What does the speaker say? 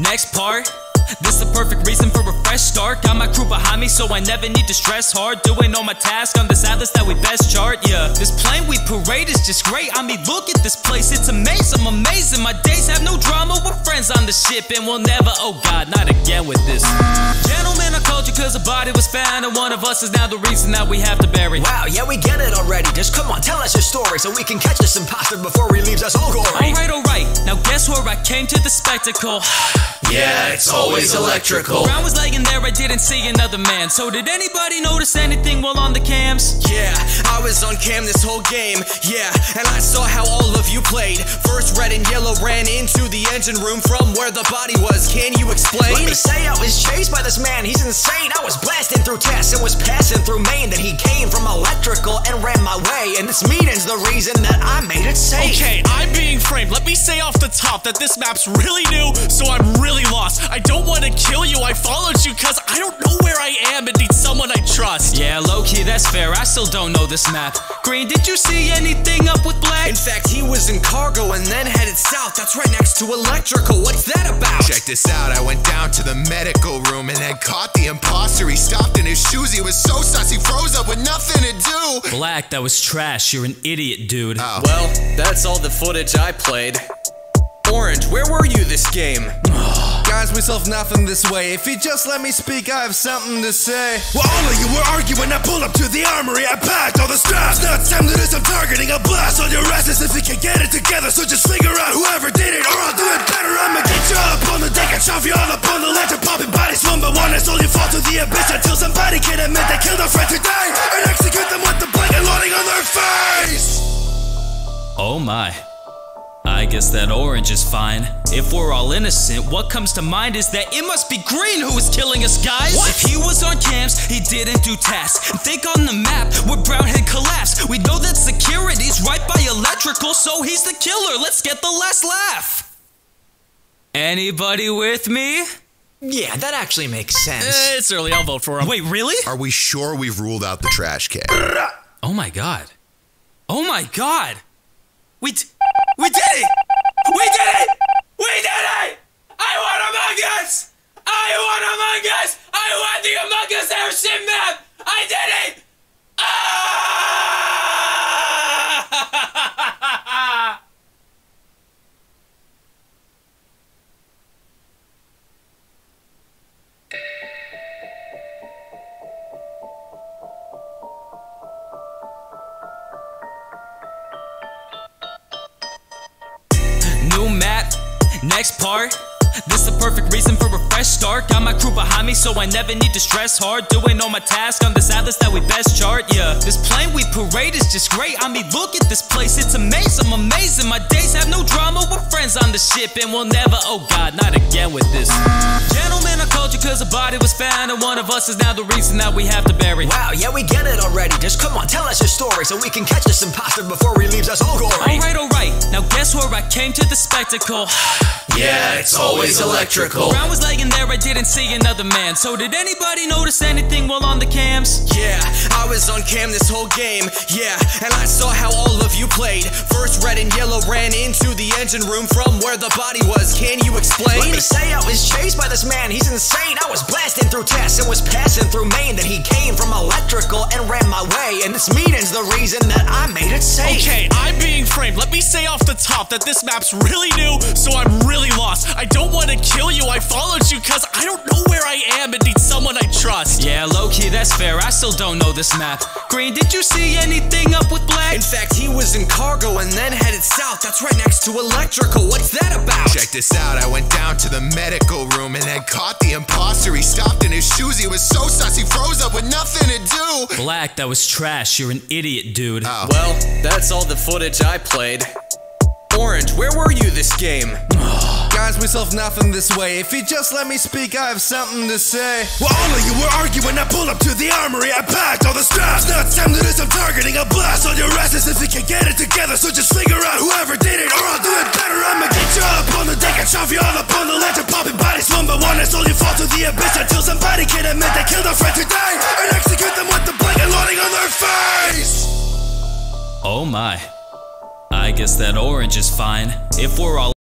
Next part. This the perfect reason for a fresh start. Got my crew behind me, so I never need to stress hard. Doing all my tasks on this atlas that we best chart. Yeah, this plane we parade is just great. I mean, look at this place, it's amazing. I'm amazing. My days have no drama. We're friends on the ship, and we'll never. Oh God, not again with this. Gentlemen, I called you cause a body was found, and one of us is now the reason that we have to bury. Wow, yeah, we get it already. Just come on, tell us your story so we can catch this imposter before he leaves us all gory. Alright, alright. Now guess where I came to the spectacle. Yeah, it's always electrical. Brown was laying there, I didn't see another man. So did anybody notice anything while on the cams? Yeah, I was on cam this whole game. Yeah, and I saw how all of you played. First, red and yellow ran into the engine room from where the body was. Can you explain? Let me say I was chased by this man, he's insane. I was blasting through tests and was passing through Maine. Then he came from electrical and ran my way. And this meeting's the reason that I made it safe. Okay, I'm being framed. Let me say off the top that this map's really new, so I'm really lost. I don't want to kill you, I followed you cause I don't know where I am and need someone I trust. Yeah, low key, that's fair. I still don't know this map. Green, did you see anything up with black? In fact, he was in cargo and then headed south. That's right next to electrical. What's that about? Check this out, I went down to the medical room and then caught the imposter. He stopped in his shoes, he was so sus, he froze up with nothing to do. Black, that was trash. You're an idiot, dude. Oh. Well, that's all the footage I played. Orange, where were you this game? Guys, myself nothing this way. If you just let me speak, I have something to say. While all of you were arguing, I pulled up to the armory. I packed all the straps. Now it's time to do some targeting. I'll blast all your asses if you can get it together. So just figure out whoever did it, or I'll do it better. I'ma get you up on the deck and shove you all up on the ledge. and popping bodies one by one. I slowly fall to the abyss until somebody can admit they killed a friend today and execute them with the blanket loading on their face. Oh my. I guess that orange is fine. If we're all innocent, what comes to mind is that it must be Green who is killing us, guys. If he was on cams, he didn't do tasks. Think on the map where Brown had collapsed. We know that security's right by electrical, so he's the killer. Let's get the last laugh. Anybody with me? Yeah, that actually makes sense. Eh, it's early, I'll vote for him. Wait, really? Are we sure we've ruled out the trash can? Oh my god. Oh my god. We d- we did it! We did it! We did it! I won Among Us! I won Among Us! I won the Among Us airship next part. This the perfect reason for a fresh start. Got my crew behind me, so I never need to stress hard. Doing all my tasks on this atlas that we best chart. Yeah, this plane we parade is just great. I mean, look at this place, it's amazing. I'm amazing. My days have no drama. We're friends on the ship, and we'll never. Oh God, not again with this. Gentlemen, I called you cause a body was found, and one of us is now the reason that we have to bury. Wow, yeah, we get it already. Just come on, tell us your story so we can catch this imposter before he leaves us all gory. Alright, alright. Now guess where I came to the spectacle. Yeah, it's always electrical. Brown was laying there, I didn't see another man. So did anybody notice anything while on the cams? Yeah, I was on cam this whole game. Yeah, and I saw how all of you played. First, red and yellow ran into the engine room from where the body was. Can you explain? Let me say I was chased by this man, he's insane. I was blasting through tests and was passing through Maine. Then he came from electrical and ran my way. And this meeting's the reason that I made it safe. Okay, I'm being framed. Let me say off the top that this map's really new, so I'm really lost. I don't want to kill you, I followed you cause I don't know I am and need someone I trust. Yeah, low key, that's fair. I still don't know this map. Green, did you see anything up with black? In fact, he was in cargo and then headed south. That's right next to electrical. What's that about? Check this out, I went down to the medical room and then caught the imposter. He stopped in his shoes, he was so sus, he froze up with nothing to do. Black, that was trash. You're an idiot, dude. Oh. Well, that's all the footage I played. Orange, where were you this game? Guys, myself nothing this way. If you just let me speak, I have something to say. While all of you were arguing, I pulled up to the armory. I packed all the straps. Now it's time to do some targeting. I'll blast all your asses if you can get it together. So just figure out whoever did it, or I'll do it better. I'ma get you up on the deck and shove you all up on the ledge. and popping bodies one by one. I slowly fall to the abyss until somebody can admit they killed a friend today and execute them with the blanket loading on their face. Oh my. I guess that orange is fine. If we're all